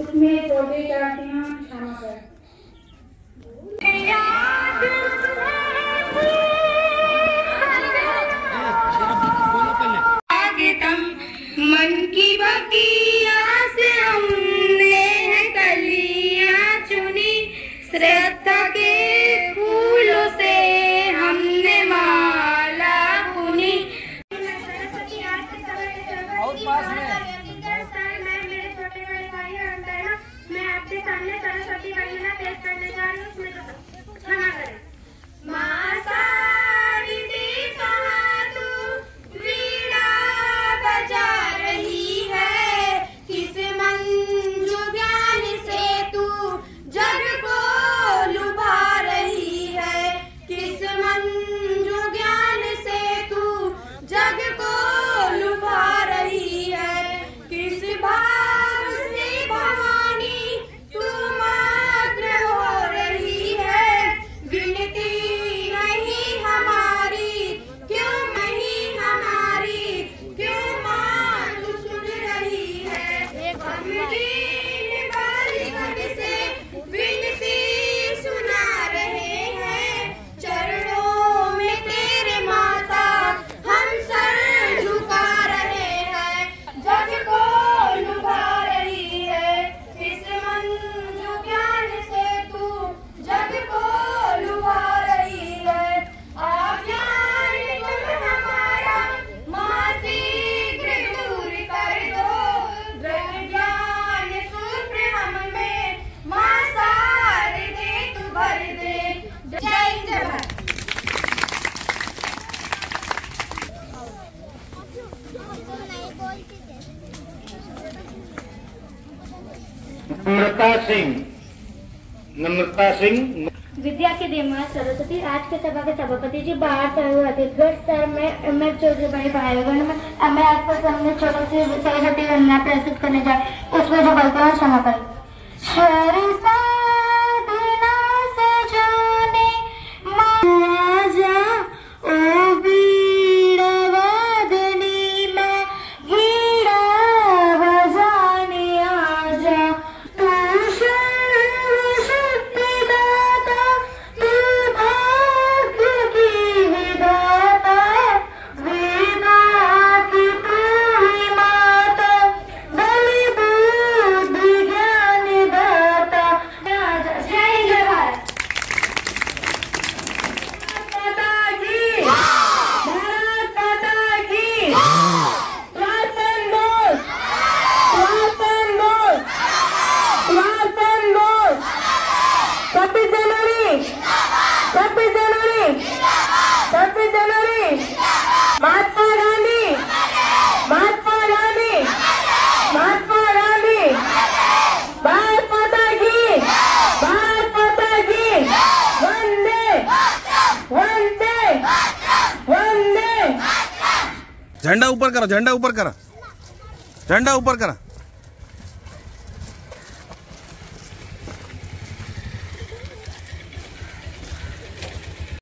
उसमें पौधे डालती हूँ छाना कर मन की बगिया से हमने कलियाँ चुनी। श्रद्धा के फूलों से हमने माला बुनी। पास में। आणण्यात आला नम्रता सिंह। नम्रता सिंह। विद्या के देमा सरस्वती राज के सभा के सभापति जी बाहर सर्व अतिथगढ़ सर मैं एम एस चौधरी भाई भाईगण में मैं आज पर हमने छोटी सरस्वती गणना प्रस्तुत करने जाए। उसमें जो बोलते हैं क्षमा करें सरसा झंडा ऊपर करो झंडा ऊपर करो झंडा ऊपर करा।